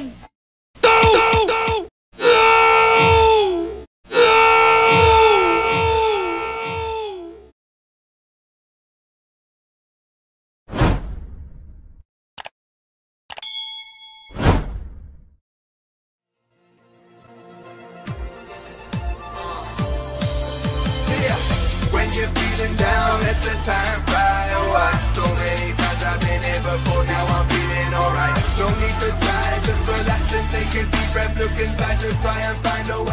No! No! No! No! Yeah. When you're feeling down, let the time fly. Oh, I so many times I've been here before. Now I'm feeling alright. Don't need to to try and find a way.